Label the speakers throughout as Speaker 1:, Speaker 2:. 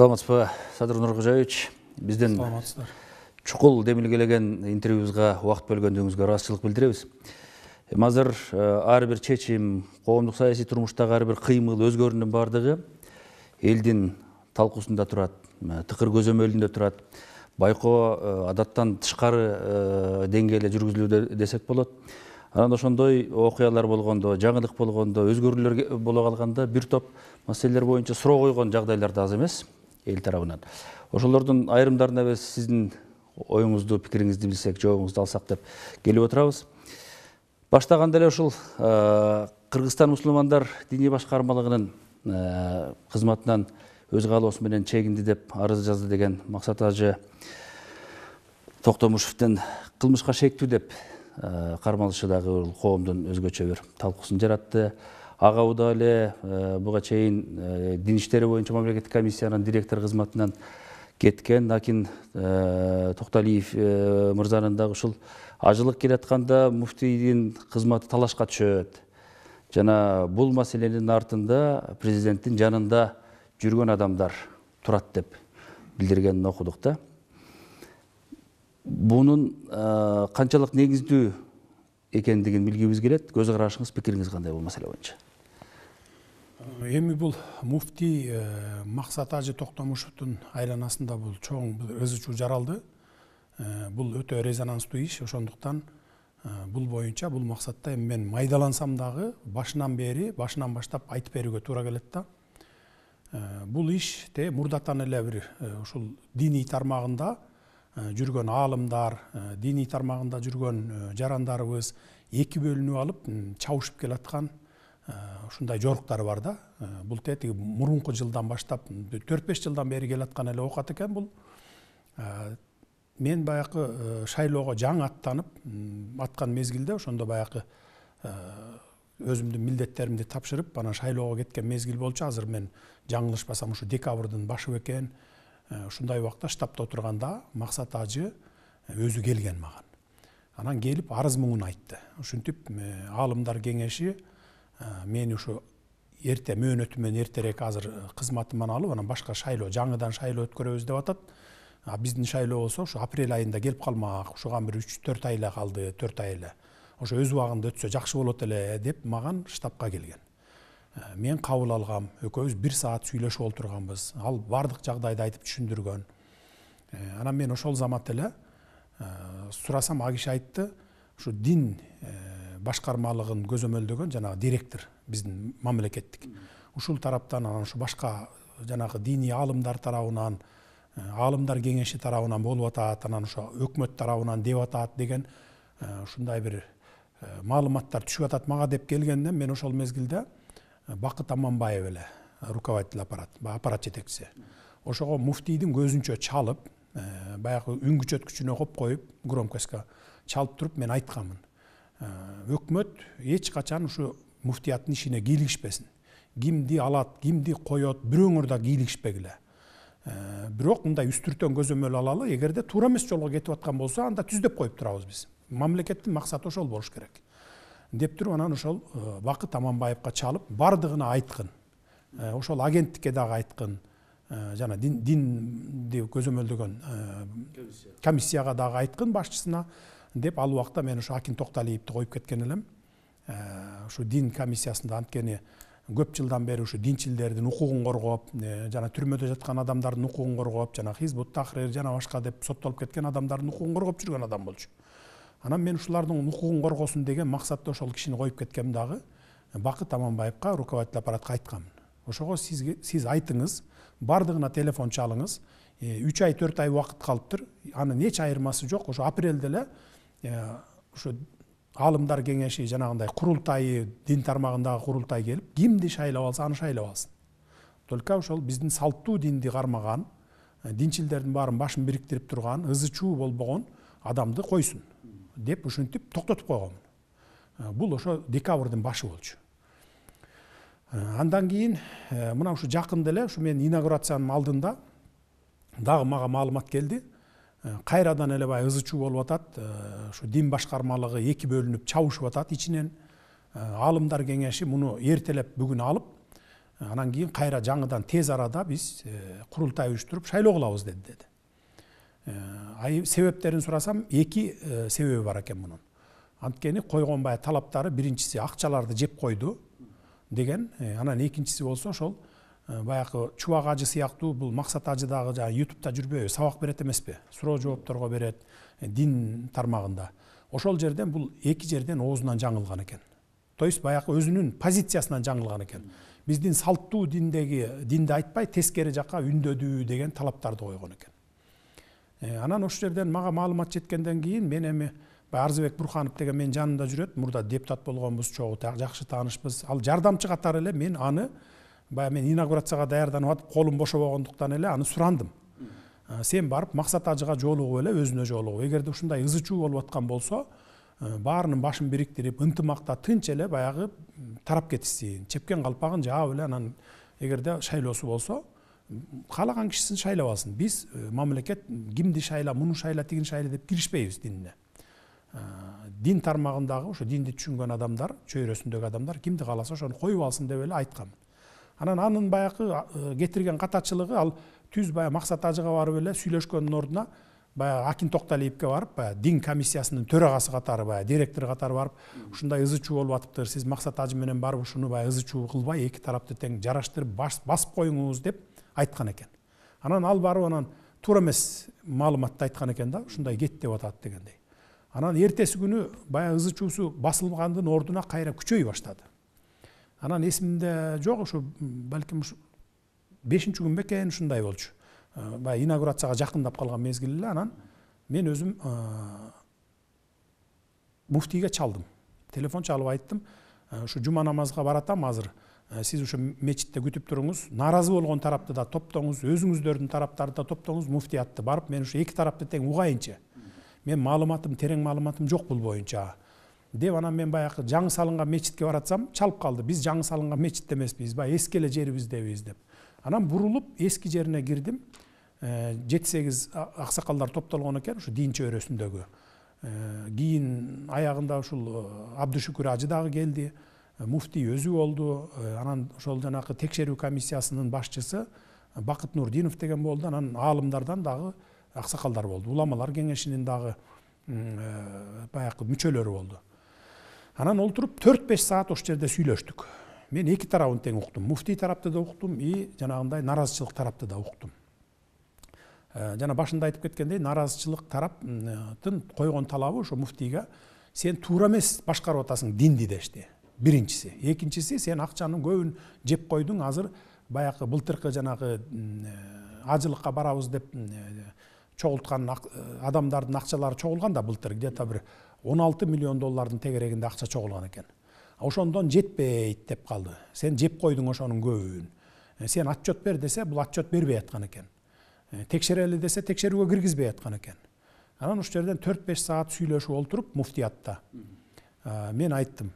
Speaker 1: саламатсызбы садыр нуркожаевич биздин
Speaker 2: саламатсыздар.
Speaker 1: чукул демилгелеген интервьюбузга убакыт бөлгөндүгүңүзгө ыраазычылык билдиребиз эми азыр ар бир чечим коомдук саясий турмуштагы ар бир кыймыл өзгөрүүнүн баардыгы элдин талкуусунда турат тыкыр көзөмөлүндө турат байкоо адаттан тышкары деңгээлде жүргүзүлүүдө десек болот анан ошондой окуялар болгондо жаңылык болгондо өзгөрүүлөр боло калганда бир топ маселелер боюнча суроо койгон жагдайлар да аз эмес. Эл тарабынан. Ошолордун айрымдарына биз сиздин оюңузду пикириңизди билсек жообуңузду алсак деп келип отурабыз. Баштаганда эле ушул кыргызстан мусулмандар диний башкармалыгынын кызматынан өз каалоосу менен чегинди деп арыз жазды деген максат ажы токтомушевдин кылмышка шектүү деп кармалышы дагы бул коомдун өзгөчө бир талкуусун жаратты ага убада эле буга чейин дин иштери боюнча мамлекеттик директору кызматынан кеткен акин токталиев мырзанын дагы ушул ажылык келатканда муфтийдин кызматы талашка түшөт жана бул маселенин артында президенттин жанында жүргөн адамдар турат деп билдиргенин окудук да бунун канчалык негиздүү экендигин билгибиз келет көз карашыңыз пикириңиз кандай бул маселе
Speaker 2: эми бул муфтий максат ажы токтомушевдун айланасында бул чоң ызы чуу жаралды. Бул өтө резонанстуу иш ошондуктан бул боюнча бул максатта эми мен майдалансам дагы башынан бери башынан баштап айтып берүүгө туура келет да. Бул иште мурдатан эле бир ушул диний тармагында жүргөн аалымдар диний тармагында жүргөн жарандарыбыз эки бөлүнүп алып чабышып келаткан. Ушундай жоруктар бар да. Бул тетиги мурунку жылдан баштап төрт беш жылдан бери келаткан эле оокат экен бул. Мен баягы шайлоого жаңы аттанып аткан мезгилде ошондо баягы өзүмдүн милдеттеримди тапшырып анан шайлоого кеткен мезгил болчу. Азыр мен жаңылышпасам ушу декабрдын башы бекен ушундай убакта штабта отурганда максат ажы өзү келген маган анан келип арыз муңун айтты. Ушинтип аалымдар кеңеши мени ушу эрте мөөнөтү менен эртерээк азыр кызматыман алып анан башка шайлоо жаңыдан шайлоо өткөрөбүз деп атат. А биздин шайлоо болсо ушу апрель айында келип калмак. Ушуган бир үч төрт ай эле калды төрт ай эле ошо өз убагында өтсө жакшы болот эле деп маган штабка келген. Мен кабыл алгам экөөбүз бир саат сүйлөшүп олтурганбыз. Ал баардык жагдайды айтып түшүндүргөн. Анан мен ошол замат эле сурасам ал киши айтты ушу дин башкармалыгын көзөмөлдөгөн жанагы директор биздин мамлекеттик ушул тараптан анан ушу башка жанагы диний аалымдар тарабынан аалымдар кеңеши тарабынан болуп атат анан ошо өкмөт тарабынан деп атат деген ушундай бир маалыматтар түшүп атат мага деп келгенде мен ошол мезгилде бакыт аманбаев эле руководитель аппарат аппарат жетекчиси ошого муфтийдин көзүнчө чалып баягы үн күчөткүчүнө коюп громкостько чалып туруп мен айтканмын өкмөт эч качан ушу муфтияттын ишине кийлигишпесин кимди алат кимди коет бирөөңөр да кийлигишпегиле бирок мындай үстүртөн көзөмөл алалы эгерде туура эмес жолго кетип аткан болсо анда түздөп коюп турабыз биз. Мамлекеттин максаты ошол болуш керек. Деп туруп анан ошол бакыт аманбаевка чалып баардыгына айткын. Ошол агенттикке дагы айткын. Жана динди көзөмөлдөгөн комиссияга дагы айткын башчысына. Деп ал убакта мен ошо акин токталиевди коюп кеткен элем. Ушу дин комиссиясында анткени көп жылдан бери ушу динчилдердин укугун коргоп жана түрмөдө жаткан адамдардын укугун коргоп жана хизбут тахрир жана башка деп соттолуп кеткен адамдардын укугун коргоп жүргөн адам болчу. Анан мен ушулардын укугун коргосун деген максатта ошол кишини коюп кеткем дагы бакыт аманбаевка руководитель аппаратка айтканмын ошого сиз айтыңыз баардыгына телефон чалыңыз үч ай төрт ай убакыт калыптыр. Анын эч айырмасы жок. Ошо апрелде эле ушу аалымдар кеңеши жанагындай курултайы дин тармагындагы курултай келип кимди шайлап алса аны шайлап алсын. Только ошол биздин салттуу динди кармаган динчилдердин баарын башын бириктирип турган ызы чуу болбогон адамды койсун деп ушинтип токтотуп койгонмун бул ошо декабрдын башы болчу. Андан кийин мына ушу жакында эле ушу менин инаугурациянын алдында дагы мага маалымат келди. Кайрадан эле баягы ызы чуу болуп атат. Ушу дин башкармалыгы эки бөлүнүп чабышып атат ичинен. Аалымдар кеңеши муну эртелеп бүгүн алып анан кийин кайра жаңыдан тез арада биз курултай уюштуруп шайлоо кылабыз деди деди себептерин сурасам эки себеби бар экен мунун. Анткени койгон баягы талаптары биринчиси акчаларды жеп койду деген анан экинчиси болсо ошол баягы чубак ажы сыяктуу бул максат ажы дагы жанагы ютубта жүрбөйбү сабак берет эмеспи. Суроо жоопторго берет дин тармагында. Ошол жерден бул эки жерден оозунан жаңылган экен. То есть баягы өзүнүн позициясынан жаңылган экен. Биздин салттуу диндеги динди айтпай тескери жака үндөдү деген талаптарды койгон экен. Анан ошол жерден мага маалымат жеткенден кийин мен эми баягы арзыбек бурханов деген менин жанымда жүрөт. Мурда депутат болгонбуз чогуу жакшы таанышпыз ал жардамчы катары эле мен аны баягы мен инаугурацияга даярданып атып колум бошобогондуктан эле аны сурандым. Сен барып максат ажыга жолугуп эле өзүнө жолугуп эгерде ушундай ызы чуу болуп аткан болсо баарынын башын бириктирип ынтымакта тынч эле баягы тарап кетишсин чепкен калпагын жаап эле анан эгерде шайлоосу болсо каалаган кишисин шайлап алсын. Биз мамлекет кимди шайла муну шайла тигини шайла деп киришпейбиз динине. Дин тармагындагы ошо динди түшүнгөн адамдар чөйрөсүндөгү адамдар кимди кааласа ошону коюп алсын деп эле айткам. Анан анын баягы кетирген катачылыгы ал түз баягы максат ажыга барып эле сүйлөшкөндүн ордуна баягы акин токталиевке барып баягы дин комиссиясынын төрагасы катары баягы директор катары барып ушундай ызы чуу болуп атыптыр. Сиз максат ажы менен барып ушуну баягы ызы чуу кылбай эки тарапты тең жараштырып басып коюңуз деп айткан экен. Анан ал барып анан туура эмес маалыматты айткан экен да ушундай кет деп атат дегендей. Анан эртеси күнү баягы ызы чуусу басылгандын ордуна кайра күчөй баштады. Анан эсимде жок ушу балким ушу бешинчи күн бекен ушундай болчу. Баягы инаугурацияга жакындап калган мезгил эле анан мен өзүм муфтийге чалдым. Телефон чалып айттым. Ушу жума намазга баратам азыр. Сиз ошо мечитте күтүп туруңуз нааразы болгон тарапты да топтоңуз өзүңүздөрдүн тараптарды да топтоңуз муфтиятты барып мен ушу эки тарапты тең угайынчы мен маалыматым терең маалыматым жок бул боюнча деп анан мен баягы жаңы салынган мечитке баратсам чалып калды биз жаңы салынган мечитте эмеспиз баягы эски эле жерибиздебиз деп анан бурулуп эски жерине кирдим жети сегиз аксакалдар топтолгон экен ушу дин чөйрөсүндөгү кийин аягында ушул абдышүкүр ажы дагы келди муфтий өзү болду анан ошол жанагы текшерүү комиссиясынын башчысы бакыт нурдинов деген болду анан аалымдардан дагы аксакалдар болду уламалар кеңешинин дагы баягы мүчөлөрү болду анан отуруп төрт беш саат ошол жерде сүйлөштүк. Мен эки тарабын тең уктум. Муфтий тарапты да уктум и жанагындай нааразычылык тарапты да уктум. Жана башында айтып кеткендей нааразычылык тараптын койгон талабы ошо муфтийге сен туура эмес башкарып атасың динди дешти. Биринчиси. Экинчиси сен акчанын көбүн жеп койдуң азыр баягы былтыркы жанагы ажылыкка барабыз деп чогулткан адамдардын акчалары чогулган да былтыр где то бир он алты миллион доллардын тегерегинде акча чогулган экен ошондон жетпейт деп калды сен жеп койдуң ошонун көбүн сен отчет бер десе бул отчет бербей аткан экен текшерели десе текшерүүгө киргизбей аткан экен анан ушул жерден төрт беш саат сүйлөшүп олтуруп муфтиятта мен айттым.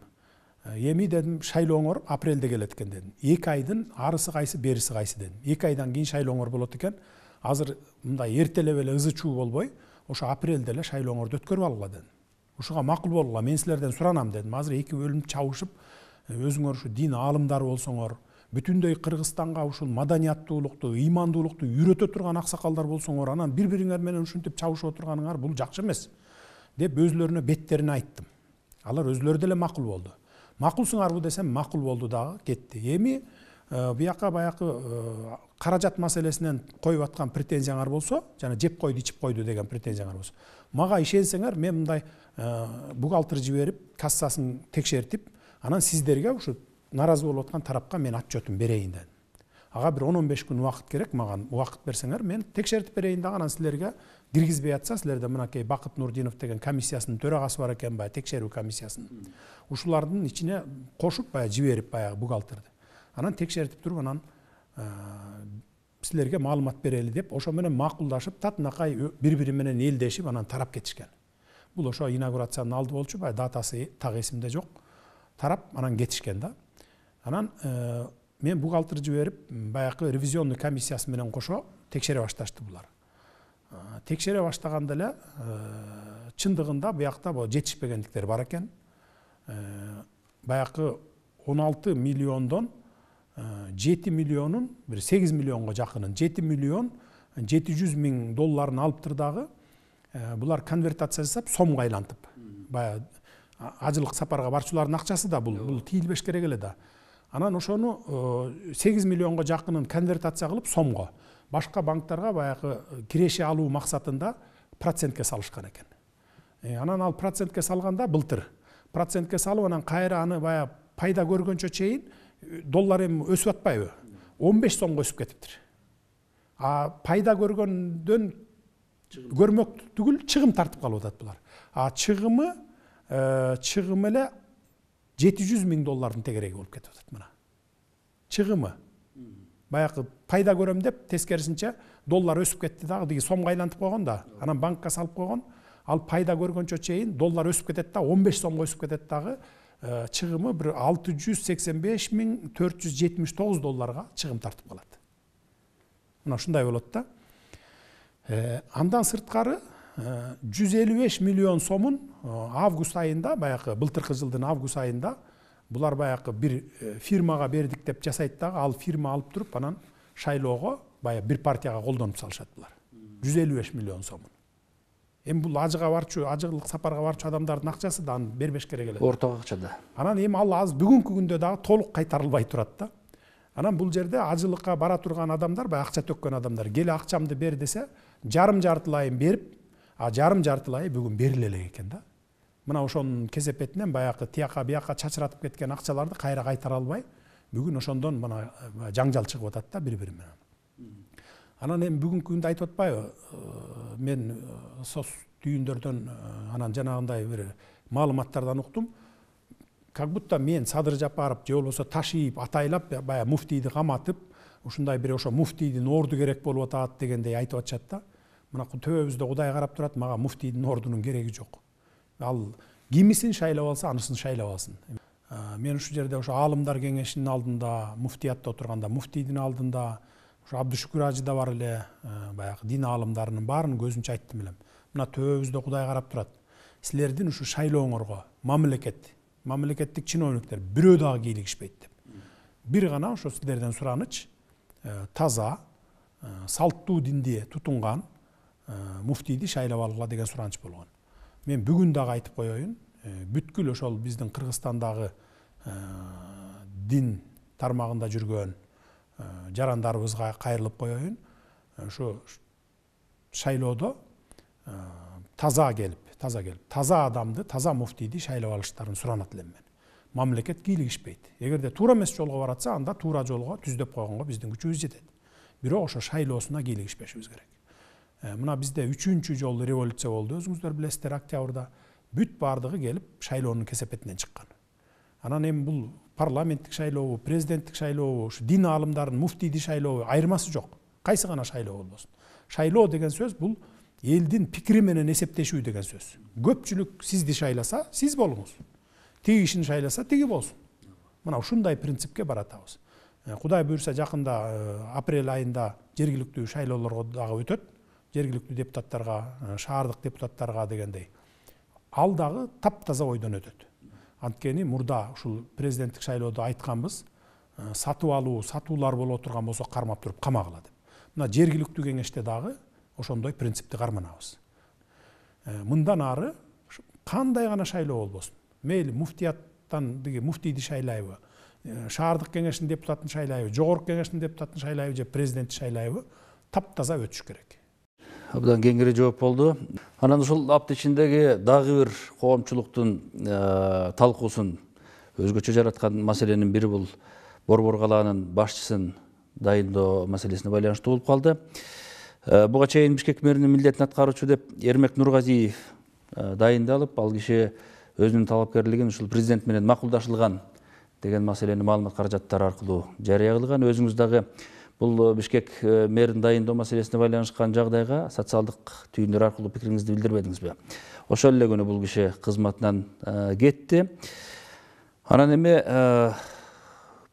Speaker 2: Эми дедим шайлооңор апрелде келет экен дедим эки айдын арысы кайсы бериси кайсы дедим эки айдан кийин шайлооңор болот экен азыр мындай эртелеп эле ызы чуу болбой ошо апрелде эле шайлооңорду өткөрүп алгыла дедим ушуга макул болгула мен силерден суранам дедим азыр эки бөлүнүп чабышып өзүңөр ушу дин аалымдары болсоңор бүтүндөй кыргызстанга ушул маданияттуулукту ыймандуулукту үйрөтө турган аксакалдар болсоңор анан бири бириңер менен ушинтип чабышып отурганыңар бул жакшы эмес деп өзүлөрүнө беттерине айттым. Алар өзүлөрү деле макул болду макулсуңарбы десем макул болду дагы кетти эми бияка баягы каражат маселесинен коюп аткан претензияңар болсо жана жеп койду ичип койду деген претензияңар болсо мага ишенсеңер мен мындай бухгалтер жиберип кассасын текшертип анан сиздерге ушу нааразы болуп аткан тарапка мен отчетун берейин дедим. Ага бир он он беш күн убакыт керек маган убакыт берсеңер мен текшертип берейин дагы анан силерге киргизбей атса силерде мынакей бакыт нурдинов деген комиссиясынын төрагасы бар экен баягы текшерүү комиссиясынын. Ушулардын ичине кошуп баягы жиберип баягы бухгалтерди. Анан текшертип туруп анан силерге маалымат берели деп ошо менен макулдашып татынакай бири бири менен элдешип анан тарап кетишкен бул ошо инаугурациянын алды болчу баягы датасы так эсимде жок тарап анан кетишкен да анан мен бухгалтер жиберип баягы ревизионный комиссиясы менен кошо текшере башташты булар текшере баштаганда эле чындыгында биякта могу жетишпегендиктер бар экен баягы он алты миллиондон жети миллионун бир сегиз миллионго жакынын жети миллион жети жүз миң долларын алыптыр дагы булар конвертация жасап сомго айлантып. Баягы ажылык сапарга барчулардын акчасы да бул бул тийилбеш керек эле да. Анан ошону сегиз миллионго жакынын конвертация кылып сомго башка банктарга баягы киреше алуу максатында процентке салышкан экен анан ал процентке салганда былтыр. Процентке салып анан кайра аны баягы пайда көргөнчө чейин доллар эми өсүп атпайбы? Он беш сомго өсүп кетиптир. А пайда көргөндөн көрмөк түгүл чыгым тартып калып атат булар. А чыгымы чыгымы эле жети жүз миң доллардын тегереги болуп кетип атат мына. Чыгымы. Баягы пайда көрөм деп тескерисинче доллар өсүп кетти дагы тиги сомго айлантып койгон да. Анан банкка салып койгон. Ал пайда көргөнчө чейин доллар өсүп кетет да он беш сомго өсүп кетет дагы чыгымы бир алты жүз сексен беш миң төрт жүз жетимиш тогуз долларга чыгым тартып калат мына ушундай болот да андан сырткары жүз элүү беш миллион сомун август айында баягы былтыркы жылдын август айында булар баягы бир фирмага бердик деп жасайт дагы ал фирма алып туруп анан шайлоого баягы бир партияга колдонуп салышат булар жүз элүү беш миллион сомун эми бул ажыга барчу ажылык сапарга барчу адамдардын акчасы да аны бербеш керек эле.
Speaker 1: Орток акча да.
Speaker 2: Анан эми ал азыр бүгүнкү күндө дагы толук кайтарылбай турат да. Анан бул жерде ажылыкка бара турган адамдар баягы акча төккөн адамдар кел акчамды бер десе жарым жартылайын берип а жарым жартылайы бүгүн бериле элек экен да. Мына ошонун кесепетинен баягы тияка бияка чачыратып кеткен акчаларды кайра кайтара албай бүгүн ошондон мына жаңжал чыгып атат да бири бири менен. Анан эми бүгүнкү күндө айтып атпайбы мен соц түйүндөрдөн анан жанагындай бир маалыматтардан уктум. Как будто мен садыр жапаров же болбосо ташиев атайлап баягы муфтийди каматып ушундай бир ошо муфтийдин орду керек болуп атат дегендей айтып атышат да. Мына төбөбүздө кудай карап турат мага муфтийдин ордунун кереги жок. Ал кимисин шайлап алса анысын шайлап алсын. Мен ушул жерде ошо аалымдар кеңешинин алдында муфтиятта отурганда муфтийдин алдында ошо абдышүкүр ажы да бар эле баягы дин аалымдарынын баарынын көзүнчө айттым элем. Мына төбөбүздө кудай карап турат. Силердин ушу шайлооңорго мамлекет мамлекеттик чиновниктер бирөө дагы кийлигишпейт деп. Бир гана ошо силерден сураныч таза салттуу динди тутунган муфтийди шайлап алгыла деген сураныч болгон. Мен бүгүн дагы айтып коеюн бүткүл ошол биздин кыргызстандагы дин тармагында жүргөн жарандарыбызга кайрылып коеюн. Ушу шайлоодо таза келип таза келип таза адамды таза муфтийди шайлап алыштарын суранат элем мен. Мамлекет кийлигишпейт. Эгерде туура эмес жолго баратса анда туура жолго түздөп койгонго биздин күчүбүз жетет бирок ошо шайлоосуна кийлигишпешибиз керек. Мына бизде үчүнчү жолу революция болду. Өзүңүздөр билесиздер октябрда бүт баардыгы келип шайлоонун кесепетинен чыккан. Анан эми бул парламенттик шайлообу президенттик шайлообу ушу дин аалымдарын муфтийди шайлообу айырмасы жок кайсы гана шайлоо болбосун шайлоо деген сөз бул элдин пикири менен эсептешүү деген сөз. Көпчүлүк сизди шайласа сиз болуңуз тиги кишини шайласа тиги болсун мына ушундай принципке баратабыз кудай буюрса жакында апрель айында жергиликтүү шайлоолор дагы өтөт жергиликтүү депутаттарга шаардык депутаттарга дегендей. Ал дагы таптаза ойдон өтөт анткени мурда ушул президенттик шайлоодо айтканбыз сатып алуу сатуулар боло турган болсо кармап туруп камагыла деп. Мына жергиликтүү кеңеште дагы ошондой принципти карманабыз. Мындан ары кандай гана шайлоо болбосун. Мейли муфтияттан тиги муфтийди шайлайбы шаардык кеңештин депутатын шайлайбы жогорку кеңештин депутатын шайлайбы же президентти шайлайбы таптаза өтүш керек.
Speaker 1: Абдан кеңири жооп болду. Анан ушул апта ичиндеги дагы бир коомчулуктун талкуусун өзгөчө жараткан маселенин бири бул борбор калаанын башчысын дайындоо маселесине байланыштуу болуп калды. Буга чейин бишкек мэринин милдетин аткаруучу деп эрмек нургазиев дайындалып ал киши өзүнүн талапкерлигин ушул президент менен макулдашылган деген маселени маалымат каражаттары аркылуу жарыя кылган өзүңүз дагы бул бишкек мэрин дайындоо маселесине байланышкан жагдайга социалдык түйүндөр аркылуу пикириңизди билдирбедиңизби ошол эле күнү бул киши кызматынан кетти анан эми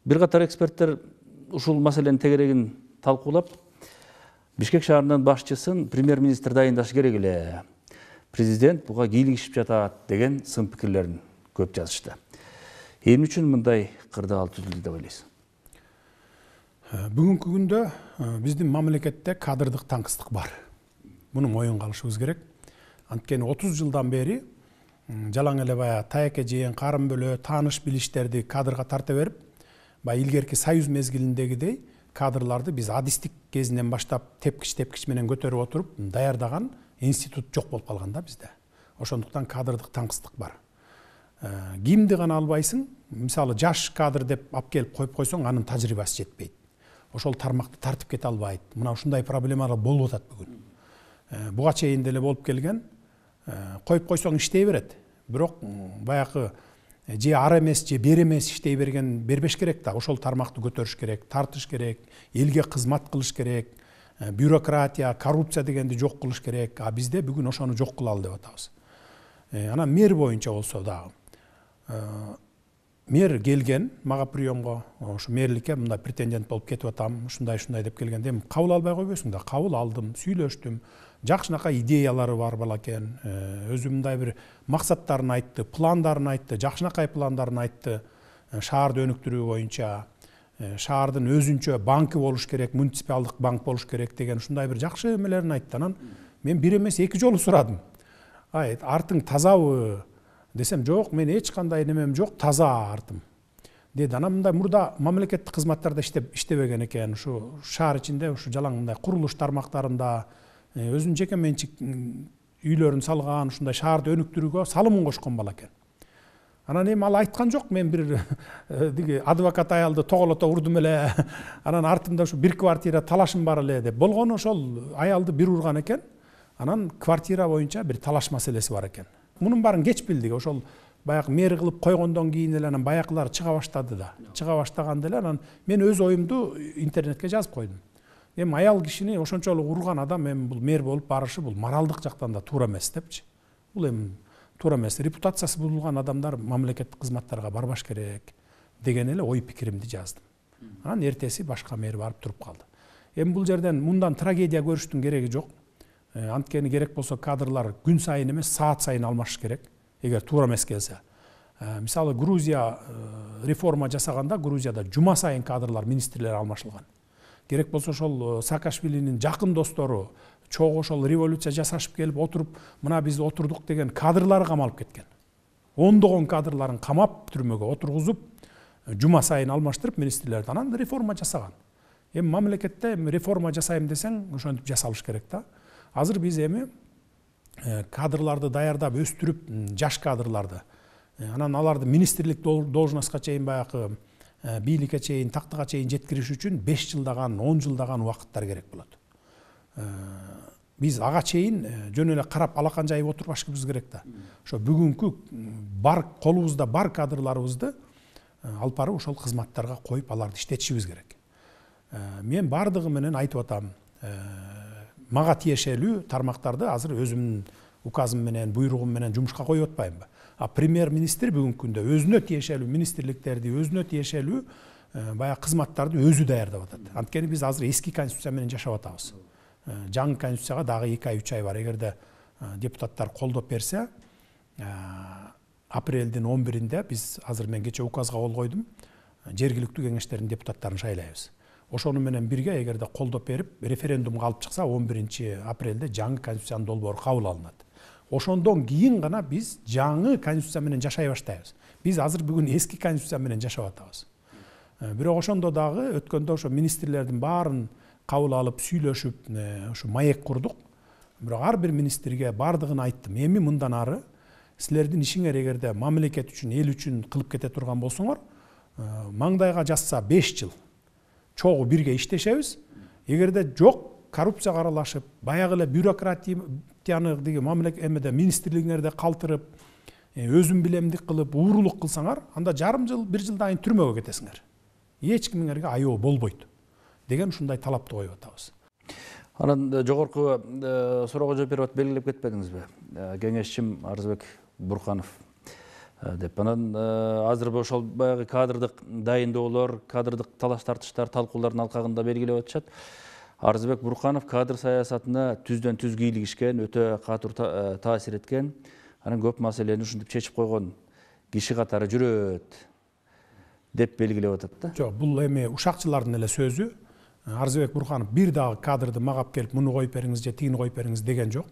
Speaker 1: бир катар эксперттер ушул маселенин тегерегин талкуулап бишкек шаарынын башчысын премьер министр дайындаш керек эле. Президент буга кийлигишип жатат деген сын пикирлерин көп жазышты. Эмне үчүн мындай кырдаал түзүлдү деп ойлойсуз
Speaker 2: бүгүнкү күндө биздин мамлекетте кадрдык таңкыстык бар. Муну моюнга алышыбыз керек. Анткени отуз жылдан бери жалаң эле баягы таяакка жыйын карын бөлө тааныш билиштерди кадрга тарта берип баягы илгерки союз мезгилиндегидей кадрларды биз адистик кезинен баштап тепкич тепкич менен көтөрүп отуруп даярдаган институт жок болуп калган да бизде ошондуктан кадрдык таңкыстык бар. Кимди гана албайсың. Мисалы жаш кадр деп алып келип коюп койсоң анын тажрыйбасы жетпейт ошол тармакты тартып кете албайт. Мына ушундай проблемалар болуп атат бүгүн. Буга чейин деле болуп келген коюп койсоң иштей берет. Бирок баягы же ар эмес же бери эмес иштей берген бербеш керек да. Ошол тармакты көтөрүш керек тартыш керек элге кызмат кылыш керек бюрократия коррупция дегенди жок кылыш керек. А бизде бүгүн ошону жок кылалы деп атабыз. Анан мэр боюнча болсо дагы мэр келген мага приемго ошо мэрликке мындай претендент болуп кетип атам ушундай ушундай деп келгенде эми кабыл албай койбойсуң да кабыл алдым сүйлөштүм. Жакшынакай идеялары бар бала экен. Өзү мындай бир максаттарын айтты пландарын айтты жакшынакай пландарын айтты. Шаарды өнүктүрүү боюнча шаардын өзүнчө банкы болуш керек муниципалдык банк болуш керек деген ушундай бир жакшы эмелерин айтты анан. Мен бир эмес эки жолу сурадым. Ай артың тазабы десем жок мен эч кандай немем жок таза артым деди анан мындай мурда мамлекеттик кызматтарда иштебеген экен ушу шаар ичинде ушу жалаң мындай курулуш тармактарында өзүнүн жеке менчик үйлөрүн салган ушундай шаарды өнүктүрүүгө салымын кошкон бала экен анан эми ал айткан жок мен бир тиги адвокат аялды тоголото урдум эле анан артымда ушу бир квартира талашым бар эле деп болгону ошол аялды бир урган экен анан квартира боюнча бир талаш маселеси бар экен мунун баарын кеч билдик. Ошол баягы мэр кылып койгондон кийин эле анан баягылар чыга баштады да. Чыга баштаганда эле анан мен өз оюмду интернетке жазып койдум. Эми аял кишини ошончолук урган адам эми бул мэр болуп барышы бул моралдык жактан да туура эмес депчи. Бул эми туура эмес. Репутациясы бузулган адамдар мамлекеттик кызматтарга барбаш керек деген эле ой пикиримди жаздым. Анан эртеси башка мэр барып туруп калды. Эми бул жерден мындан трагедия көрүштүн кереги жок. Анткени керек болсо кадрлар күн сайын эмес саат сайын алмашыш керек эгер туура эмес келсе мисалы грузия реформа жасаганда грузияда жума сайын кадрлар министрлер алмашылган керек болсо ошол саакашвилинин жакын достору чогуу ошол революция жасашып келип отуруп мына биз отурдук деген кадрлары камалып кеткен ондогон кадрларын камап түрмөгө отургузуп жума сайын алмаштырып министрлерди анан реформа жасаган эми мамлекетте эми реформа жасайм десең ошентип жасалыш керек да азыр биз эми кадрларды даярдап өстүрүп жаш кадрларды анан аларды министрлик должностко чейин баягы бийликке чейин тактыга чейин жеткириш үчүн беш жылдаган он жылдаган убакыттар керек болот биз ага чейин жөн эле карап алакан жайып отурбашыбыз керек да ошо бүгүнкү бар колубузда бар кадрларыбызды алып барып ошол кызматтарга коюп аларды иштетишибиз керек мен баардыгы менен айтып атам мага тиешелүү тармактарды азыр өзүмдүн указым менен буйругум менен жумушка коюп атпаймынбы а премьер министр бүгүнкү күндө өзүнө тиешелүү министрликтерди өзүнө тиешелүү баягы кызматтарды өзү даярдап атат анткени биз азыр эски конституция менен жашап атабыз жаңы конституцияга дагы эки ай үч ай бар. Эгерде депутаттар колдоп берсе апрелдин он биринде биз азыр мен кечээ указга кол койдум жергиликтүү кеңештердин депутаттарын шайлайбыз ошону менен бирге эгерде колдоп берип референдумга алып чыкса он биринчи апрелде жаңы конституциянын долбоору кабыл алынат. Ошондон кийин гана биз жаңы конституция менен жашай баштайбыз. Биз азыр бүгүн эски конституция менен жашап атабыз. Бирок ошондо дагы өткөндө ошо министрлердин баарын кабыл алып сүйлөшүп ушу маек курдук. Бирок ар бир министрге баардыгын айттым. Эми мындан ары силердин ишиңер эгерде мамлекет үчүн эл үчүн кылып кете турган болсоңор маңдайга жазса беш жыл чогуу бирге иштешебиз эгерде жок коррупцияга аралашып баягы эле бюрократияны тиги мамлекет эмеде министрлигиңерде калтырып өзүм билемдик кылып уурулук кылсаңар анда жарым жыл бир жылдан кийин түрмөгө кетесиңер. Эч кимиңерге аябоо болбойт деген ушундай талапты коюп атабыз.
Speaker 1: Анан жогорку суроого жооп берип атып белгилеп кетпедиңизби? Кеңешчим арызбек бурканов. Деп. Анан азыр ошол баягы кадрдык дайындоолор кадрдык талаш тартыштар талкуулардын алкагында белгилеп атышат. Арызбек бурканов кадр саясатына түздөн түз кийлигишкен өтө катуу таасир эткен. Анан көп маселени ушинтип чечип койгон киши катары жүрөт деп белгилеп атат да.
Speaker 2: Жок бул эми ушакчылардын эле сөзү. Арзыбек бурханов бир дагы кадрды мага алып келип муну коюп бериңиз же тигини коюп бериңиз деген жок.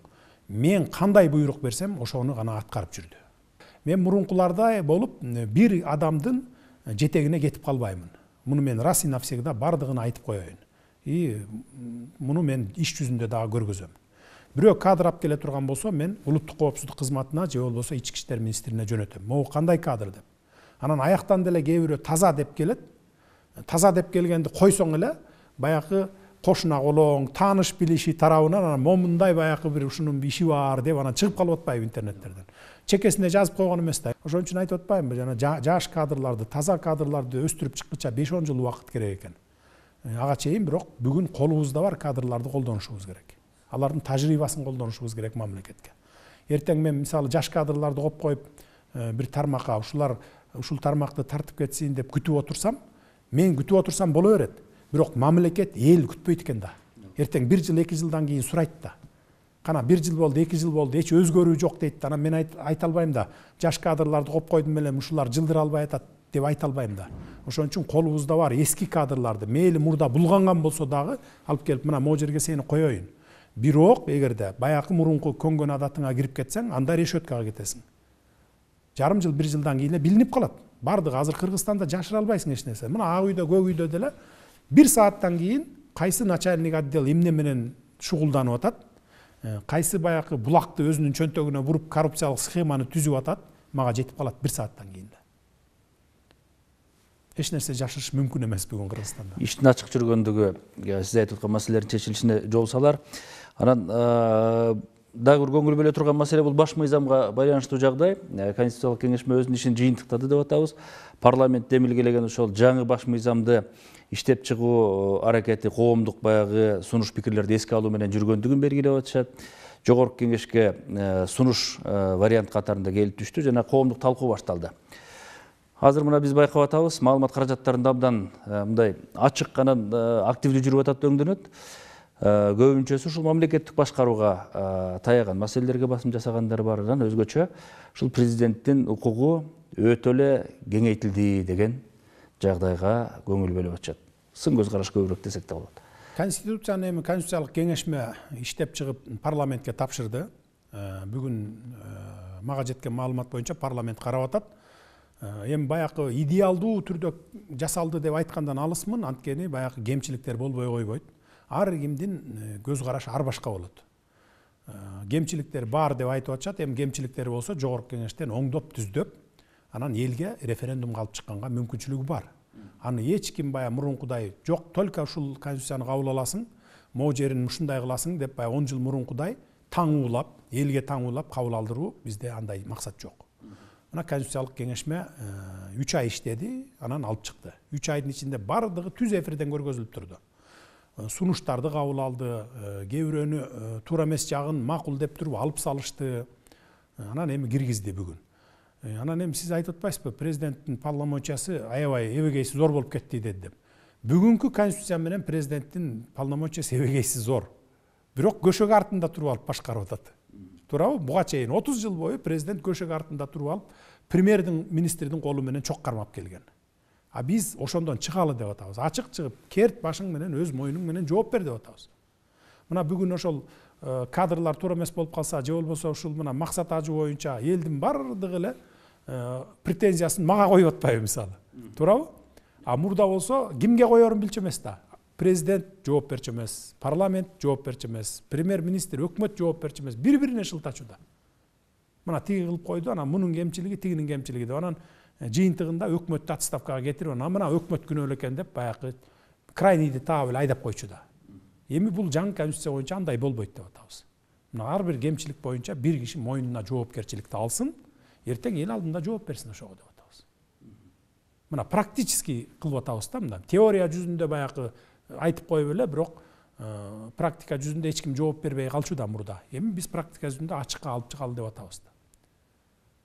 Speaker 2: Мен кандай буйрук берсем ошону гана аткарып жүрдү мен мурункулардай болуп бир адамдын жетегине кетип калбаймын муну мен раз и навсегда баардыгына айтып коеюн и муну мен иш жүзүндө дагы көргөзөм бирөө кадр алып келе турган болсо мен улуттук коопсуздук кызматына же болбосо ички иштер министрине жөнөтөм могу кандай кадр деп? Анан аяктан деле кээ бирөө таза деп келет таза деп келгенди койсоң эле баягы кошуна колоң тааныш билиши тарабынан анан момундай баягы бир ушунун иши бар деп анан чыгып калып атпайбы интернеттерден. Чекесине жазып койгон эмес да ошон үчүн айтып атпаймынбы жана жаш кадрларды таза кадрларды өстүрүп чыккыча беш он жыл убакыт керек экен ага чейин бирок бүгүн колубузда бар кадрларды колдонушубуз керек алардын тажрыйбасын колдонушубуз керек мамлекетке эртең мен мисалы жаш кадрларды коюп коюп бир тармакка ушулар ушул тармакты тартып кетсин деп күтүп отурсам мен күтүп отурсам боло берет бирок мамлекет эл күтпөйт экен да эртең бир жыл эки жылдан кийин сурайт да кана бир жыл болду эки жыл болду эч өзгөрүү жок дейт да анан мен айта албайм да жаш кадрларды коюп койдум элем ушулар жылдыра албай атат деп айта албайм да ошон үчүн колубузда бар эски кадрларды мейли мурда булганган болсо дагы алып келип мына могу жерге сени коеюн бирок эгерде баягы мурунку көнгөн адатыңа кирип кетсең анда решеткага кетесиң. Жарым жыл бир жылдан кийин эле билинип калат. Баардыгы азыр кыргызстанда жашыра албайсың эч нерсе. Мына ак үйдө көк үйдө деле бир сааттан кийин кайсы начальник отдел эмне менен шугулданып атат? Кайсы баягы булакты өзүнүн чөнтөгүнө буруп коррупциялык схеманы түзүп атат мага жетип калат бир сааттан кийин эч нерсе жашырыш мүмкүн эмес бүгүн кыргызстанда
Speaker 1: иштин ачык жүргөндүгү сиз айтып аткан маселелердин чечилишине жол салар. Анан дагы бир көңүл бөлө турган маселе бул. Баш мыйзамга байланыштуу жагдай конституциялык кеңешме өзүнүн ишин жыйынтыктады деп атабыз. Парламент демилгелеген ошол жаңы баш мыйзамды иштеп чыгуу аракети коомдук баягы сунуш пикирлерди эске алуу менен жүргөндүгүн белгилеп атышат. Жогорку кеңешке сунуш вариант катарында келип түштү жана коомдук талкуу башталды. Азыр мына биз байкап атабыз маалымат каражаттарында абдан мындай ачык анан активдүү жүрүп атат өңдөнөт көбүнчөсү ушул мамлекеттик башкарууга таяган маселелерге басым жасагандар бар анан өзгөчө ушул президенттин укугу өтө эле кеңейтилди деген жагдайга көңүл бөлүп атышат. Сын көз караш көбүрөөк десек да болот.
Speaker 2: Конституцияны эми конституциялык кеңешме иштеп чыгып парламентке тапшырды. Бүгүн мага жеткен маалымат боюнча парламент карап атат. Эми баягы идеалдуу түрдө жасалды деп айткандан алысмын. Анткени баягы кемчиликтер болбой койбойт ар кимдин көз карашы ар башка болот. Кемчиликтер бар деп айтып атышат эми кемчиликтери болсо жогорку кеңештен оңдоп түздөп анан элге референдумга алып чыкканга мүмкүнчүлүгү бар. Аны эч ким баягы мурункудай жок только ушул конституцияны кабыл аласың могу жерин ушундай кыласың деп баягы он жыл мурункудай таңуулап элге таңуулап кабыл алдыруу бизде андай максат жок. Мына конституциялык кеңешме үч ай иштеди анан алып чыкты. Үч айдын ичинде баардыгы түз эфирден көргөзүлүп турду. Сунуштарды кабыл алды. Кээ бирөөнү туура эмес жагын макул деп туруп алып салышты. Анан эми киргизди бүгүн. Анан эми сиз айтып атпайсызбы президенттин полномочиясы аябай эбегейси зор болуп кетти деди деп бүгүнкү конституция менен президенттин полномочиясы эбегейси зор. Бирок көшөк артында туруп алып башкарып атат. Туурабы буга чейин отуз жыл бою президент көшөк артында туруп алып премьердин министрдин колу менен чок кармап келген. А биз ошондон чыгалы деп атабыз. Ачык чыгып керт башың менен өз мойнуң менен жооп бер деп атабыз. Мына бүгүн ошол кадрлар туура эмес болуп калса же болбосо ушул мына максат ажы боюнча элдин баардыгы эле претензиясын мага коюп атпайбы мисалы. Туурабы? А мурда болсо кимге коерун билчү эмес да? Президент жооп берчү эмес парламент жооп берчү эмес премьер министр өкмөт жооп берчү эмес бири бирине шылтачууда мына тиги кылып койду анан мунун кемчилиги тигинин кемчилиги деп анан жыйынтыгында өкмөттү отставкага кетирип анан мына өкмөт күнөөлүү экен деп баягы крайнийди таап эле айдап койчу да. Эми бул жаңы конституция боюнча андай болбойт деп атабыз. Мына ар бир кемчилик боюнча бир киши мойнуна жоопкерчиликти алсын эртең эл алдында жооп берсин ошого деп атабыз. Мына практически кылып атабыз да мындан теория жүзүндө баягы айтып коюп эле бирок практика жүзүндө эч ким жооп бербей калчу да мурда. Эми биз практика жүзүндө ачыкка алып чыгалы деп атабыз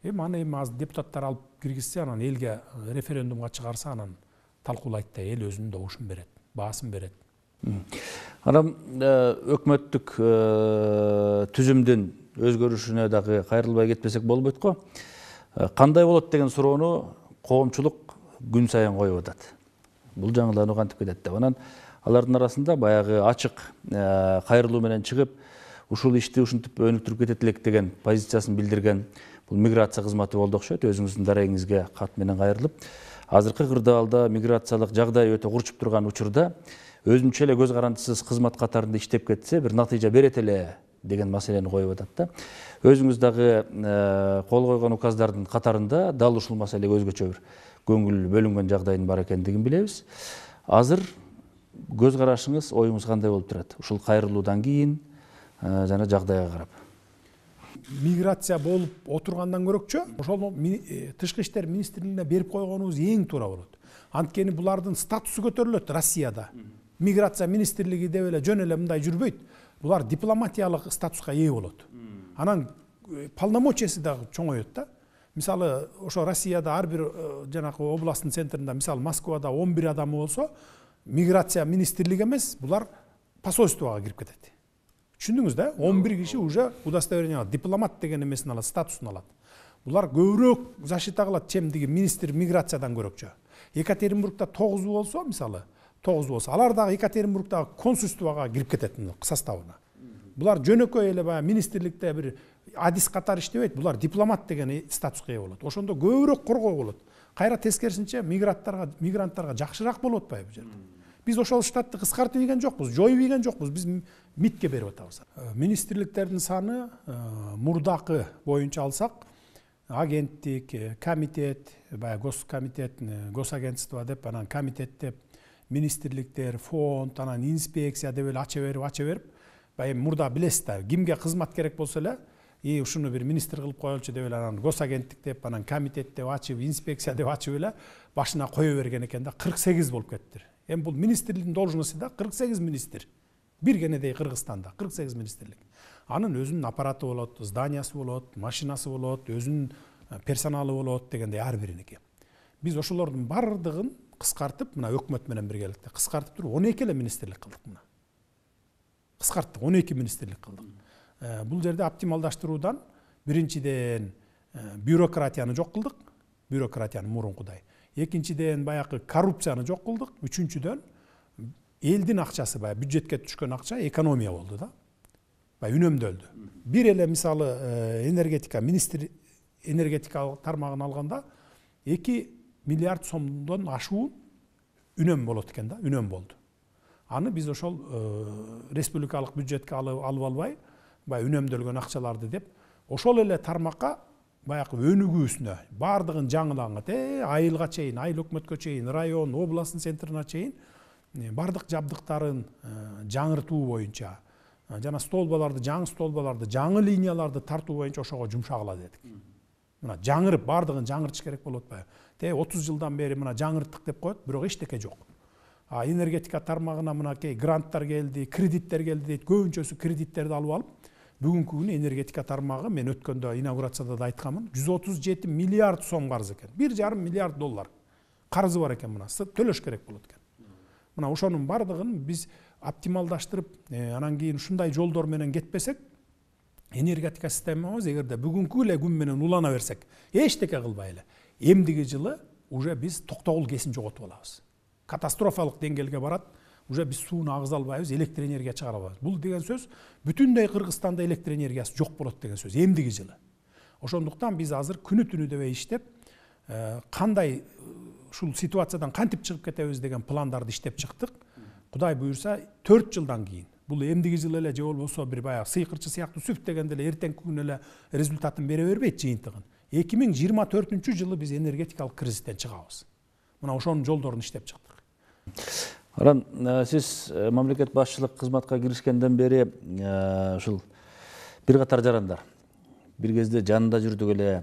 Speaker 2: эми аны эми азыр депутаттар алып киргизсе анан элге референдумга чыгарса анан талкуулайт да эл өзүнүн добушун берет баасын берет.
Speaker 1: Анан өкмөттүк түзүмдүн өзгөрүшүнө дагы кайрылбай кетпесек болбойт го кандай болот деген суроону коомчулук күн сайын коюп атат. Бул жаңылануу кантип кетет деп. Анан алардын арасында баягы ачык кайрылуу менен чыгып ушул ишти ушинтип өнүктүрүп кетет элек деген позициясын билдирген бул миграция кызматы болду окшойт өзүңүздүн дарегиңизге кат менен кайрылып азыркы кырдаалда миграциялык жагдай өтө курчуп турган учурда өзүнчө эле көз карандысыз кызмат катарында иштеп кетсе бир натыйжа берет эле деген маселени коюп атат да өзүңүз дагы кол койгон указдардын катарында дал ушул маселеге өзгөчө бир көңүл бөлүнгөн жагдайдын бар экендигин билебиз азыр көз карашыңыз оюңуз кандай болуп турат ушул кайрылуудан кийин жана жагдайга карап
Speaker 2: миграция болуп отургандан көрөкчү ошол тышкы иштер министрлигине берип койгонубуз эң туура болот. Анткени булардын статусу көтөрүлөт россияда. Миграция министрлиги деп эле жөн эле мындай жүрбөйт. Булар дипломатиялык статуска ээ болот. Анан полномочиясы дагы чоңоет да. Мисалы ошо россияда ар бир жанакы областтын центринде мисалы москвада он бир адамы болсо миграция министрлиги эмес булар посольствого кирип кетет. Түшүндүңүз да он бир киши уже удостоверение алат дипломат деген эмесин алат статусун алат булар көбүрөөк защита кылат чем тиги министр миграциядан көрөкчө екатеринбургда тогузу болсо мисалы тогуз болсо алар дагы екатеринбургдагы консульствого кирип кетет составына булар жөнөкөй эле баягы министрликте бир адис катары иштебейт булар дипломат деген статуска ээ болот ошондо көбүрөөк коргоо болот кайра тескерисинче мигранттарга мигранттарга жакшыраак болуп атпайбы бул жерде биз ошол штатты кыскартып ийген жокпуз жоюп ийген жокпуз биз мидке берип атабыз министрликтердин саны мурдакы боюнча алсак агенттик комитет баягы госкомитет госагентство деп анан комитет деп министрликтер фонд анан инспекция деп эле ача берип ача берип баягы мурда билесиз да кимге кызмат керек болсо эле и ушуну бир министр кылып коелучу деп эле анан госагенттик деп анан комитет деп ачып инспекция деп ачып эле башына кое берген экен да кырк сегиз болуп кетиптир эми бул министрликтин должности да кырк сегиз министр бир кенедей кыргызстанда кырк сегиз министрлик анын өзүнүн аппараты болот зданиясы болот машинасы болот өзүнүн персоналы болот дегендей ар бириники биз ошолордун баардыгын кыскартып мына өкмөт менен биргеликте кыскартып туруп он эки эле министрлик кылдык мына кыскарттык он эки министрлик кылдык бул жерде оптималдаштыруудан биринчиден бюрократияны жок кылдык бюрократияны мурункудай экинчиден баягы коррупцияны жок кылдык үчүнчүдөн элдин акчасы баягы бюджетке түшкөн акча экономия болду да. Баягы үнөмдөлдү бир эле мисалы энергетика министр энергетика тармагын алганда эки миллиард сомдон ашуун үнөм болот экен да үнөм болду аны биз ошол республикалык бюджетке алып албай баягы үнөмдөлгөн акчаларды деп ошол эле тармакка баягы өнүгүүсүнө баардыгын жаңылаган э айылга чейин айыл өкмөткө чейин район областтын центрине чейин баардык жабдыктарын жаңыртуу боюнча жана столбаларды жаңы столбаларды жаңы линияларды тартуу боюнча ошого жумшагыла дедик. Мына жаңырып баардыгын жаңыртыш керек болуп атпайбы тээ отуз жылдан бери мына жаңырттык деп коет бирок эчтеке жок. А энергетика тармагына мынакей гранттар келди кредиттер келди дейт көбүнчөсү кредиттерди алып алып бүгүнкү күнү энергетика тармагы мен өткөндө инаугурацияда да отуз жети миллиард сом карыз экен бир жарым миллиард доллар карызы бар экен мына төлөш керек болот экен мына ошонун баардыгын биз оптималдаштырып анан кийин ушундай жолдор менен кетпесек энергетика системабыз эгерде бүгүнкү эле күн менен улана берсек эчтеке кылбай эле эмдиги жылы уже биз токтогул кесин жоготуп алабыз. Катастрофалык деңгээлге барат уже биз сууну агыза албайбыз электр энергия чыгара албайбыз. Бул деген сөз бүтүндөй кыргызстанда электр энергиясы жок болот деген сөз эмдиги жылы. Ошондуктан биз азыр күнү түнү дебей иштеп кандай ушул ситуациядан кантип чыгып кетебиз деген пландарды иштеп чыктык. Кудай буюрса төрт жылдан кийин бул эмдиги жылы эле же болбосо бир баягы сыйкырчы сыяктуу сүф дегенде эле эртеңки күнү эле результатын бере бербейт жыйынтыгын. Эки миң жыйырма төртүнчү жылы биз энергетикалык кризистен чыгабыз. Мына ошонун жолдорун иштеп чыктык.
Speaker 1: Анан сиз мамлекет башчылык кызматка киришкенден бери ушул бир катар жарандар. Бир кезде жанында жүрдүк эле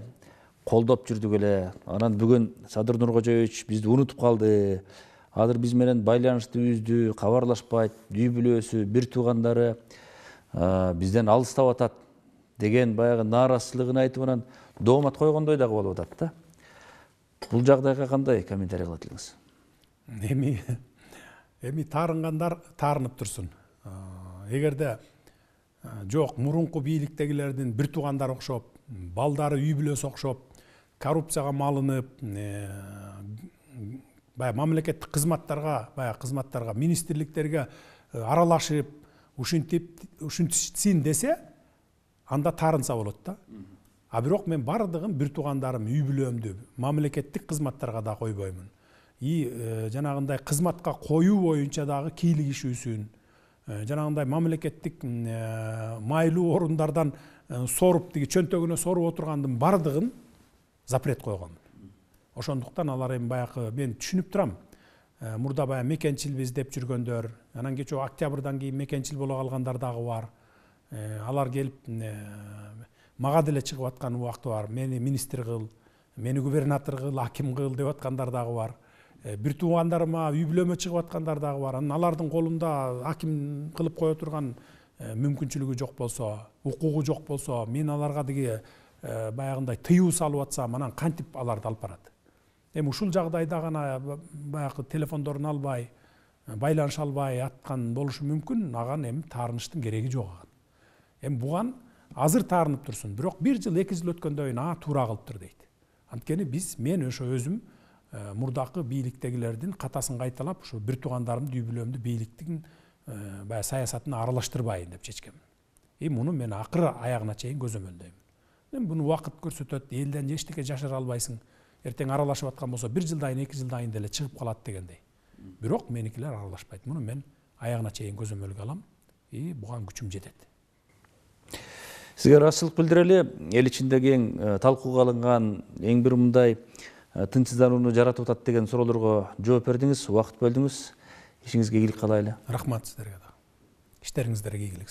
Speaker 1: колдоп жүрдүк эле. Анан бүгүн садыр нуркожоевич бизди унутуп калды. Азыр биз менен байланышты үздү кабарлашпайт үй бүлөсү бир туугандары бизден алыстап атат деген баягы нааразычылыгын айтып анан доомат койгондой дагы болуп атат да. Бул жагдайга кандай комментарий кылат элеңиз?
Speaker 2: Эми эми таарынгандар таарынып турсун эгерде жок мурунку бийликтегилердин бир туугандары окшоп балдары үй бүлөсү окшоп коррупцияга малынып баягы мамлекеттик кызматтарга баягы кызматтарга министрликтерге аралашып ушинтип ушинтсин десе анда таарынса болот да а бирок мен баардыгын бир туугандарым үй бүлөмдү мамлекеттик кызматтарга да койбоймун. И жанагындай кызматка коюу боюнча дагы кийлик ишүүсүн жанагындай мамлекеттик майлуу орундардан соруп тиги чөнтөгүнө соруп отургандын баардыгын запрет койгон. Ошондуктан алар эми баягы мен түшүнүп турам. Мурда баягы мекенчилбиз деп жүргөндөр анан кечээ октябрдан кийин мекенчил боло калгандар дагы бар. Алар келип мага деле чыгып аткан убакты бар. Мени министр кыл мени губернатор кыл аким кыл деп аткандар дагы бар. Бир туугандарыма үй бүлөмө чыгып аткандар дагы бар. Анан алардын колунда аким кылып кое турган мүмкүнчүлүгү жок болсо укугу жок болсо мен аларга тиги баягындай тыюу салып атсам анан кантип аларды алып барат эми ушул жагдайда гана баягы телефондорун албай байланыша албай аткан болушу мүмкүн аган эми таарынычтын кереги жок аган эми буган азыр таарынып турсун бирок бир жыл эки жыл өткөндөн кийин а туура кылыптыр дейт анткени биз мен ошо өзүм мурдакы бийликтегилердин катасын кайталап ушу бир туугандарымды үй бүлөмдү бийликтин баягы саясатына аралаштырбайын деп чечкенмин и муну мен акыры аягына чейин көзөмөлдөйм. Эми буну убакыт көрсөтөт элден эчтеке жашыра албайсың эртең аралашып аткан болсо бир жылдан кийин эки жылдан кийин деле чыгып калат дегендей. Бирок меникилер аралашпайт. Муну мен аягына чейин көзөмөлгө алам и буга күчүм жетет.
Speaker 1: Сизге ыраазычылык билдирели эл ичинде кең талкууга алынган эң бир мындай тынчсызданууну жаратып атат деген суроолорго жооп бердиңиз убакыт бөлдүңүз. Ишиңизге ийгилик каалайлы.
Speaker 2: Рахмат сиздерге дагы. Иштериңиздерге ийгилик